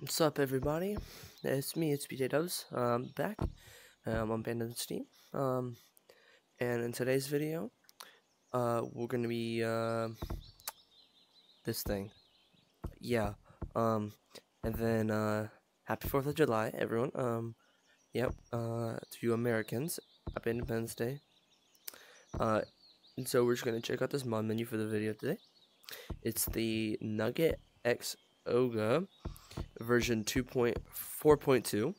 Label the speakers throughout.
Speaker 1: What's up, everybody? It's me, it's PJ Dubs. Um, back. Um, on Steam. Um, and in today's video, uh, we're gonna be uh, this thing. Yeah. Um, and then uh, happy Fourth of July, everyone. Um, yep. Uh, to you Americans, happy Independence Day. Uh, and so we're just gonna check out this mod menu for the video today. It's the Nugget X Oga version 2.4.2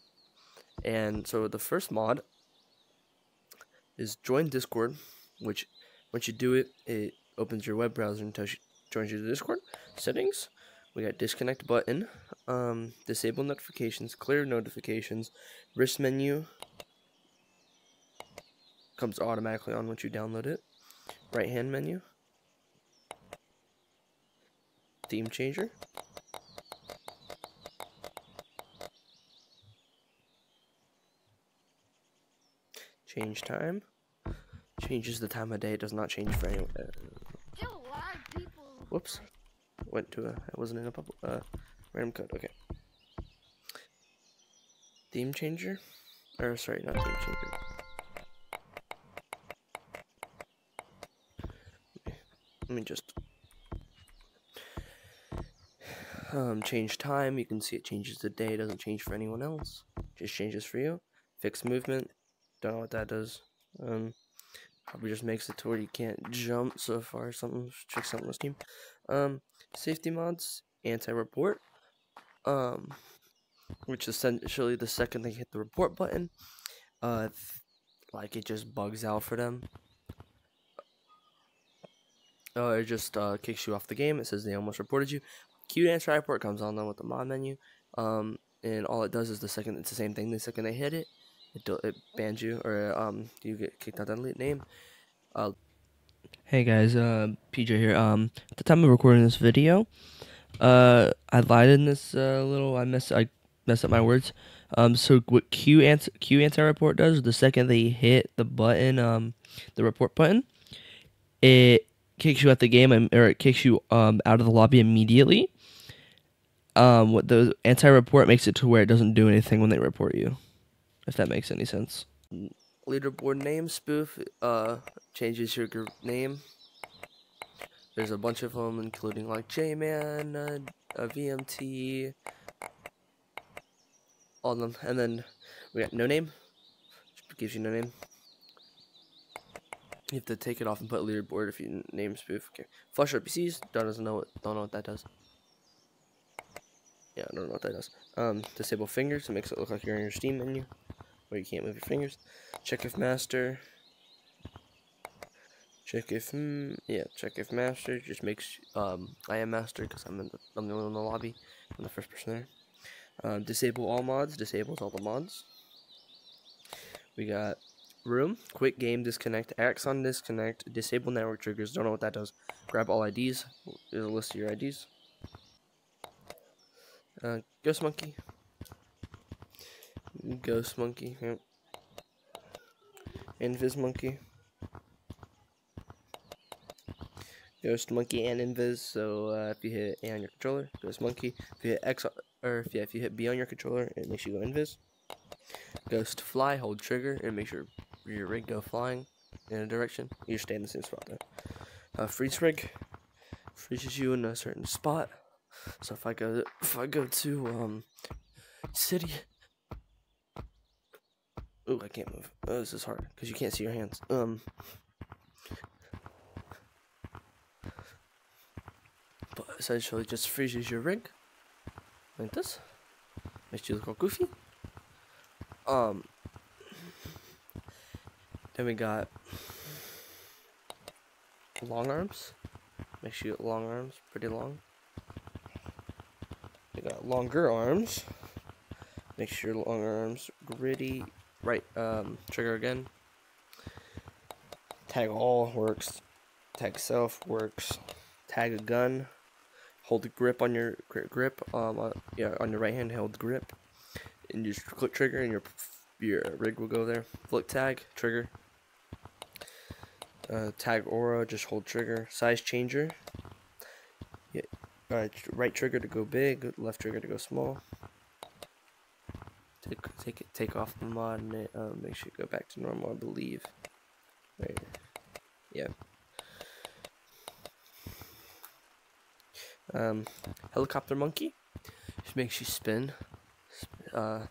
Speaker 1: and so the first mod is join discord which once you do it it opens your web browser and tells you, joins you to discord. Settings we got disconnect button um, disable notifications clear notifications wrist menu comes automatically on once you download it. Right hand menu theme changer Change time. Changes the time of day. It does not change for anyone. Uh, whoops. Went to a. I wasn't in a public. Uh, random code. Okay. Theme changer. Or sorry, not theme changer. Let me just um, change time. You can see it changes the day. It doesn't change for anyone else. Just changes for you. Fix movement. Don't know what that does. Um, probably just makes it to where you can't jump so far. Something check something this team. Um, safety mods, anti-report. Um, which is essentially the second they hit the report button, uh, like it just bugs out for them. Uh, it just uh, kicks you off the game. It says they almost reported you. Cute anti-report comes on then with the mod menu. Um, and all it does is the second it's the same thing. The second they hit it, it, it bans you or um you get kicked out that name. Uh, hey guys, uh, PJ here. Um, at the time of recording this video, uh, I lied in this uh, little. I mess I messed up my words. Um, so what Q anti Q anti report does the second they hit the button, um, the report button, it kicks you out the game or it kicks you um out of the lobby immediately. Um, what the anti report makes it to where it doesn't do anything when they report you if that makes any sense. Leaderboard name spoof uh changes your group name. There's a bunch of them, including like J-Man, uh, VMT, all of them, and then we got no name. Gives you no name. You have to take it off and put leaderboard if you name spoof. Okay. Flush RPCs. Doesn't know what. Don't know what that does. Yeah, I don't know what that does. Um, disable fingers. It makes it look like you're in your Steam menu where you can't move your fingers. Check if master. Check if mm, yeah. Check if master just makes um I am master because I'm in the, I'm the only one in the lobby. I'm the first person there. Um, disable all mods. Disables all the mods. We got room, quick game disconnect, axon disconnect, disable network triggers. Don't know what that does. Grab all IDs. There's a list of your IDs. Uh, Ghost Monkey. Ghost Monkey. Yep. Invis Monkey. Ghost Monkey and Invis. So uh, if you hit A on your controller, Ghost Monkey. If you hit X, or if, yeah, if you hit B on your controller, it makes you go Invis. Ghost Fly, hold trigger, and make sure your rig go flying in a direction. You stay in the same spot though. Uh, freeze rig freezes you in a certain spot. So if I go, if I go to um, city Oh, I can't move. Oh, this is hard because you can't see your hands. Um, but essentially, just freezes your rig like this. Makes you look all goofy. Um, then we got long arms. Makes you long arms pretty long. We got longer arms. Makes your long arms gritty right um, trigger again. Tag all works. Tag self works. Tag a gun. Hold the grip on your grip. Um, uh, yeah, on your right hand, hold the grip, and just click trigger, and your your rig will go there. Flick tag trigger. Uh, tag aura, just hold trigger. Size changer. Yeah, Alright, right trigger to go big, left trigger to go small. Take take it take off the mod and it, um, make sure you go back to normal, I believe. Right. Yeah. Um, helicopter monkey. Makes you spin. Uh,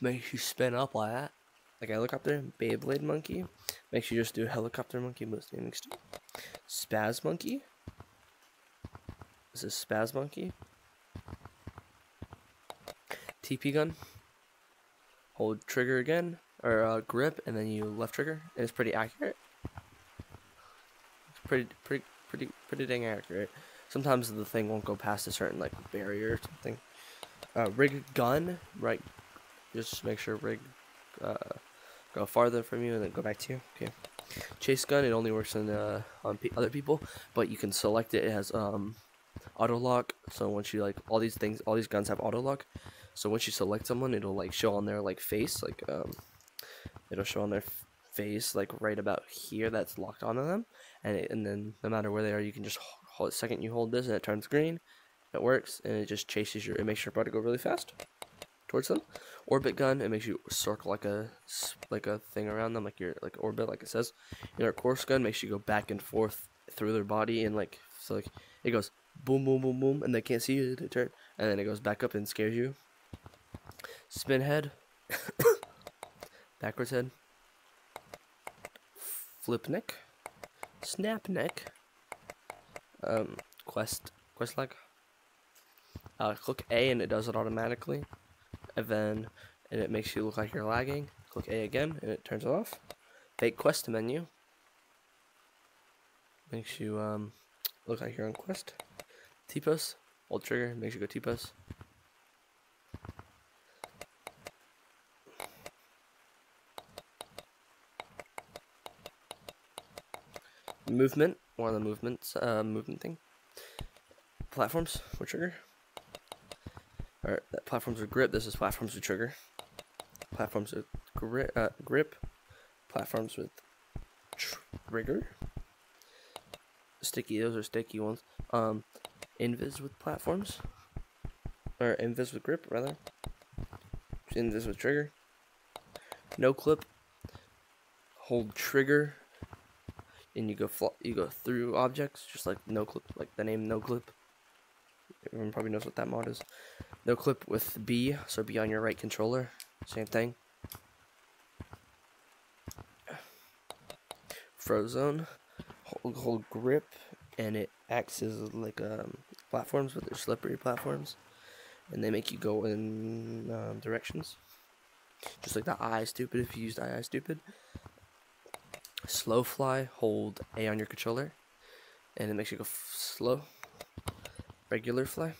Speaker 1: makes you spin up like that, like a helicopter. Beyblade monkey makes you just do helicopter monkey most next. Spaz monkey. This is spaz monkey. TP gun. Hold trigger again or uh, grip, and then you left trigger, it's pretty accurate. It's pretty pretty pretty pretty dang accurate. Sometimes the thing won't go past a certain like barrier or something. Uh, rig gun, right? Just make sure rig uh, go farther from you and then go back to you. Okay. Chase gun, it only works on uh, on pe other people, but you can select it. It has um, auto lock. So once you like all these things, all these guns have auto lock. So once you select someone, it'll like show on their like face, like um, it'll show on their face like right about here that's locked onto them, and it, and then no matter where they are, you can just hold the second you hold this and it turns green, it works and it just chases your. It makes your body go really fast towards them. Orbit gun, it makes you circle like a like a thing around them, like your like orbit, like it says. Your course gun makes you go back and forth through their body and like so like it goes boom boom boom boom and they can't see you they turn and then it goes back up and scares you. Spin head, backwards head, flip neck, snap neck, um, quest quest lag. Uh, click A and it does it automatically, and then and it makes you look like you're lagging. Click A again and it turns it off. Fake quest menu makes you um look like you're on quest. T-pose, hold trigger, makes you go T-pose. Movement, one of the movements, uh, movement thing. Platforms with trigger. All right, that platforms with grip. This is platforms with trigger. Platforms with grip. Uh, grip. Platforms with trigger. Sticky. Those are sticky ones. Um, invis with platforms. Or invis with grip rather. Invis with trigger. No clip. Hold trigger and you go you go through objects just like no clip like the name no clip. Everyone probably knows what that mod is. No clip with B so be on your right controller. Same thing. Frozone. Hold, hold grip and it acts as like um, platforms but they're slippery platforms. And they make you go in um, directions. Just like the eye stupid if you used eye stupid slow fly, hold A on your controller, and it makes you go slow. Regular fly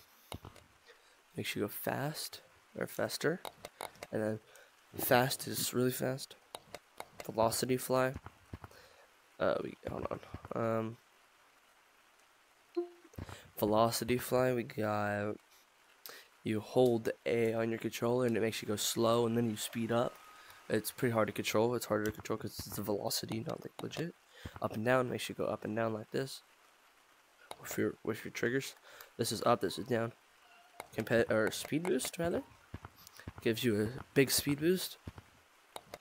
Speaker 1: makes you go fast or faster, and then fast is really fast. Velocity fly. Uh, we hold on. Um, velocity fly. We got you hold A on your controller, and it makes you go slow, and then you speed up. It's pretty hard to control. It's harder to control because it's the velocity, not like legit. Up and down makes you go up and down like this. With your with your triggers. This is up. This is down. Compet or speed boost rather. Gives you a big speed boost.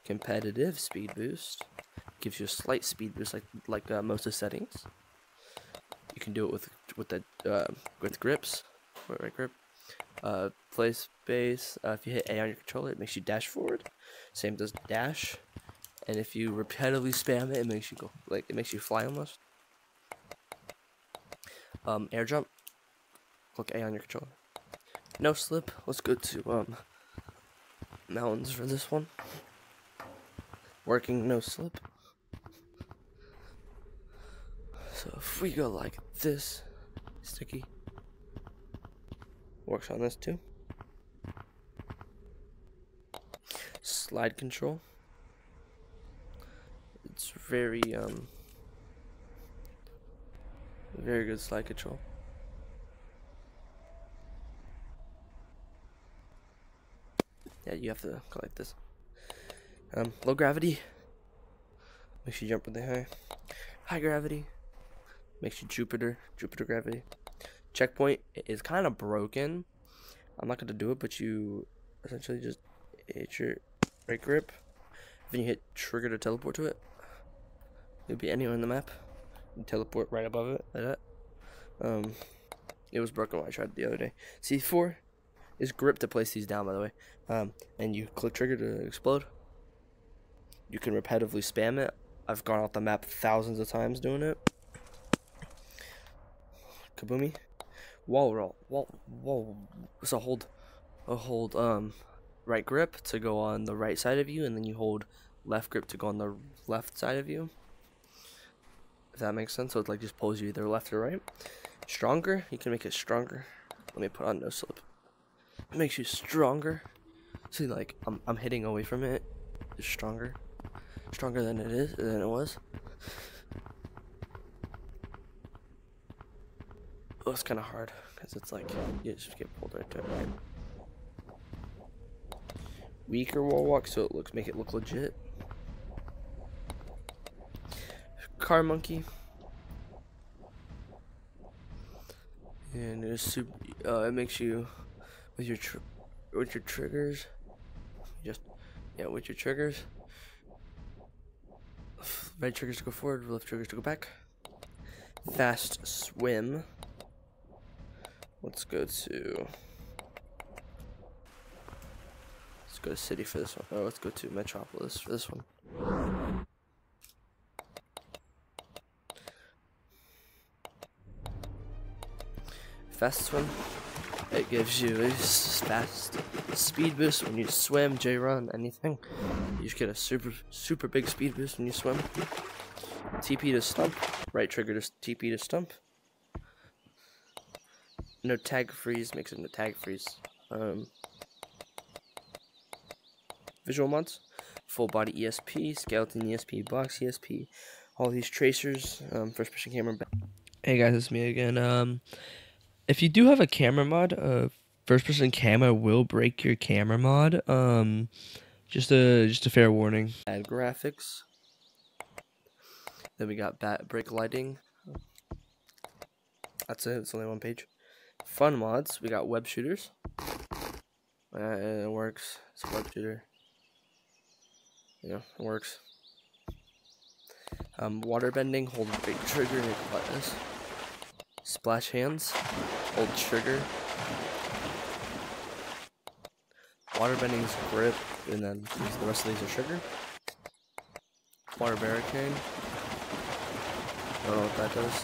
Speaker 1: Competitive speed boost. Gives you a slight speed boost like like uh, most of the settings. You can do it with with the uh, with grips. Right grip uh, play space. Uh, if you hit A on your controller, it makes you dash forward. Same does dash. And if you repetitively spam it, it makes you go like it makes you fly almost. Um, air jump. Click A on your controller. No slip. Let's go to um mountains for this one. Working no slip. So if we go like this, sticky works on this too. Slide control. It's very um very good slide control. Yeah, you have to like this. Um, low gravity makes you jump really high. High gravity makes you Jupiter, Jupiter gravity. Checkpoint is kind of broken. I'm not gonna do it, but you essentially just hit your right grip, then you hit trigger to teleport to it. It'll be anywhere in the map. You teleport right above it like that. Um, it was broken when I tried it the other day. C4 is grip to place these down, by the way. Um, and you click trigger to explode. You can repetitively spam it. I've gone off the map thousands of times doing it. Kaboomy. Wall roll. Wall. Wall. So hold. a hold. Um, right grip to go on the right side of you, and then you hold left grip to go on the left side of you. If that makes sense. So it like just pulls you either left or right. Stronger. You can make it stronger. Let me put on no slip. It makes you stronger. See, like I'm I'm hitting away from it. It's stronger, stronger than it is than it was. Oh, it's kind of hard because it's like you just get pulled right to it. Right? Weaker wall walk, so it looks make it look legit. Car monkey. And it's super. Uh, it makes you with your with your triggers. Just yeah, with your triggers. Right triggers to go forward, left triggers to go back. Fast swim. Let's go to. Let's go to city for this one. Oh, let's go to Metropolis for this one. Fast swim. It gives you a fast speed boost when you swim, J run, anything. You just get a super super big speed boost when you swim. TP to stump. Right trigger to TP to stump no tag freeze makes it no tag freeze. Um, visual mods, full body ESP, skeleton ESP, box ESP, all these tracers, um, first person camera. Hey guys, it's me again. Um, if you do have a camera mod, uh, first person camera will break your camera mod. Um, just a just a fair warning. Add graphics. Then we got bat break lighting. That's it. It's only one page fun mods. We got web shooters. Uh, it works. It's a web shooter. Yeah, it works. Um, water bending. Hold big trigger. Like this. Splash hands. Hold trigger. Water bending's grip, and then the rest of these are trigger. Water barricade. I don't know what that does.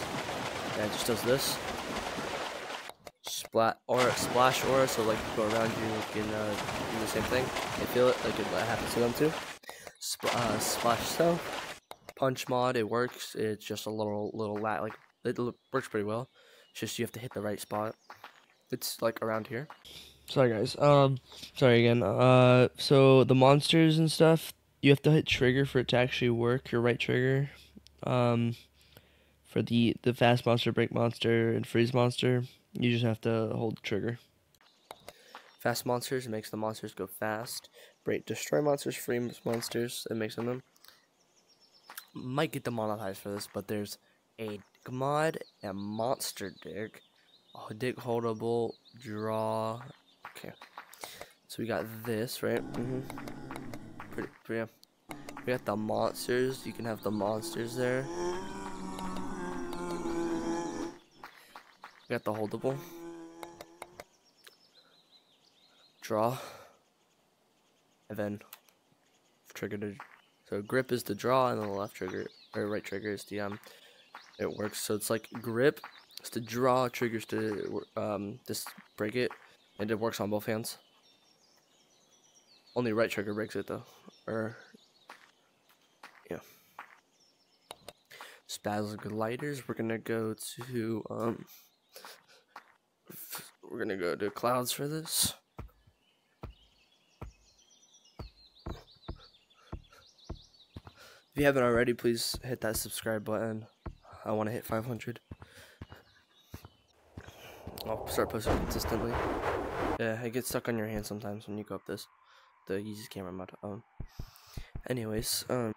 Speaker 1: Yeah, it just does this splat splash aura, so like go around you, can uh, do the same thing. They feel it, like it happens to them too. Sp uh, splash so punch mod, it works. It's just a little little lat like it works pretty well. It's just you have to hit the right spot. It's like around here. Sorry guys. Um, sorry again. Uh, so the monsters and stuff, you have to hit trigger for it to actually work. Your right trigger. Um, for the the fast monster, break monster, and freeze monster. You just have to hold the trigger. Fast monsters it makes the monsters go fast. Break destroy monsters, free monsters. It makes them. Might get demonetized for this, but there's a mod, a monster dig, a dig holdable, draw. Okay, so we got this right. Mm -hmm. Pretty, pretty. Yeah. We got the monsters. You can have the monsters there. The holdable. Draw. And then trigger to so grip is the draw and then the left trigger or right trigger is the um it works. So it's like grip is to draw, triggers to um just break it, and it works on both hands. Only right trigger breaks it though. Or yeah. Spaz gliders, we're gonna go to um we're gonna go to clouds for this. If you haven't already, please hit that subscribe button. I want to hit 500. I'll start posting consistently. Yeah, it gets stuck on your hand sometimes when you go up this. The easiest camera mod. Um. Anyways, um.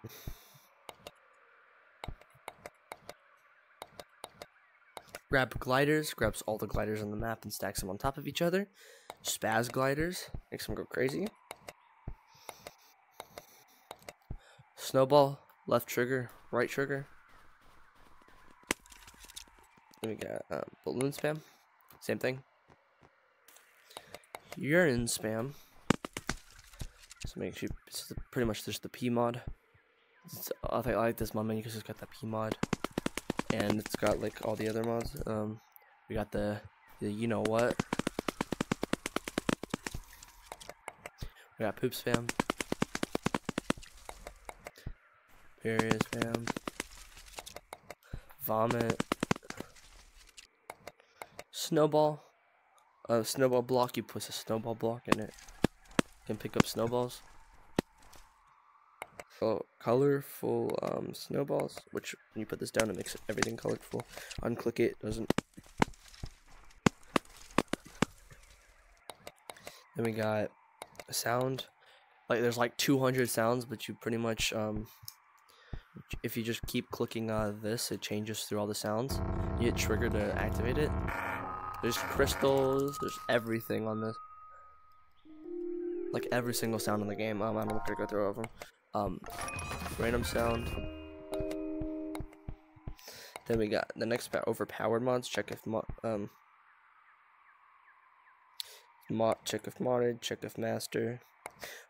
Speaker 1: Grab gliders, grabs all the gliders on the map and stacks them on top of each other. Spaz gliders, makes them go crazy. Snowball, left trigger, right trigger. Then we got uh, balloon spam, same thing. Urine spam. So make sure it's pretty much just the P mod. It's, I think I like this mod menu because it's got the P mod, and it's got like all the other mods. Um, we got the the you know what. We got poop spam. Period spam. Vomit. Snowball. A snowball block, you put a snowball block in it. You can pick up snowballs. Colorful um, snowballs, which when you put this down, it makes everything colorful. Unclick it, doesn't. Then we got a sound. Like there's like 200 sounds, but you pretty much um, if you just keep clicking uh, this, it changes through all the sounds. You hit trigger to activate it. There's crystals, there's everything on this. Like every single sound in the game. Um, I'm not gonna go through all of them. Um, random sound. Then we got the next overpowered mods. Check if mod um mod check if modded. Check if master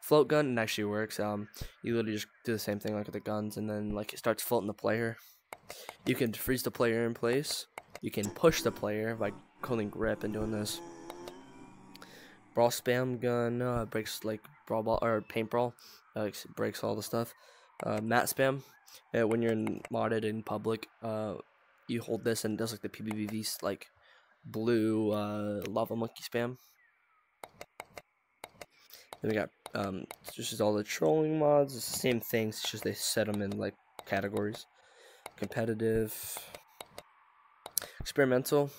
Speaker 1: float gun it actually works um you literally just do the same thing like with the guns and then like it starts floating the player you can freeze the player in place you can push the player by holding grip and doing this brawl spam gun uh, breaks like brawl ball or paint brawl uh, breaks all the stuff uh, mat spam uh, when you're in modded in public uh you hold this and it does like the PBBV like blue uh lava monkey spam then we got um, just all the trolling mods. It's the same things. It's just they set them in like categories. Competitive, experimental.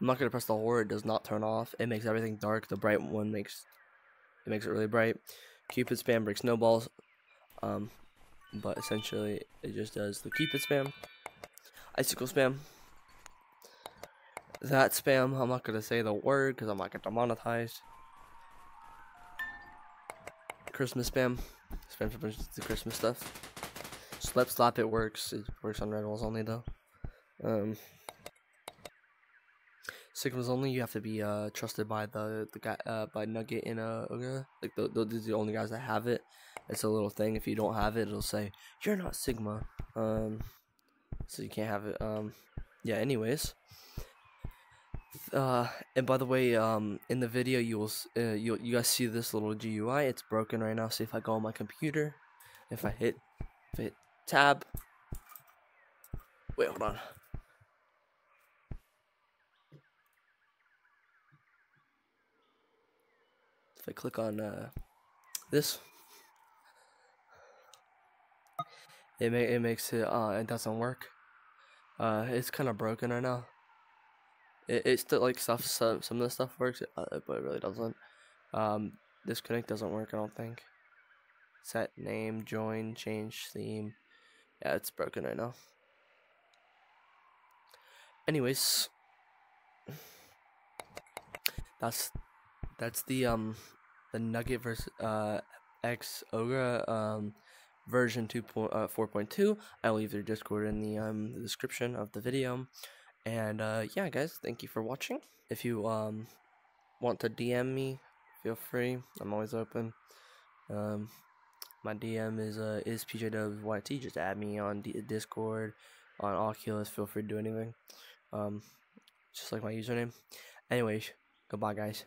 Speaker 1: I'm not gonna press the horror. It does not turn off. It makes everything dark. The bright one makes it makes it really bright. Cupid spam breaks snowballs. Um, but essentially it just does the Cupid spam. Icicle spam. That spam. I'm not gonna say the word because I'm not gonna demonetized. Christmas spam. Spam for the Christmas stuff. Slap slap it works. It works on red walls only though. Um Sigmas only you have to be uh trusted by the the guy uh by Nugget and uh like the, those are the only guys that have it. It's a little thing. If you don't have it, it'll say you're not Sigma. Um, so you can't have it. Um, yeah. Anyways, uh, and by the way, um, in the video you will uh, you you guys see this little GUI. It's broken right now. See if I go on my computer, if I hit, if I hit tab. Wait, hold on. If I click on uh, this, it it makes it uh it doesn't work. Uh, it's kind of broken right now. It, it still like stuff some some of the stuff works, uh, but it really doesn't. Um, disconnect doesn't work. I don't think. Set name, join, change theme. Yeah, it's broken right now. Anyways, that's that's the um the Nugget versus uh X Ogre um version 2.4.2. Uh, I'll leave their Discord in the um the description of the video. And uh, yeah, guys, thank you for watching. If you um, want to DM me, feel free. I'm always open. Um, my DM is uh, is PJWYT. Just add me on D Discord, on Oculus. Feel free to do anything. Um, just like my username. Anyways, goodbye, guys.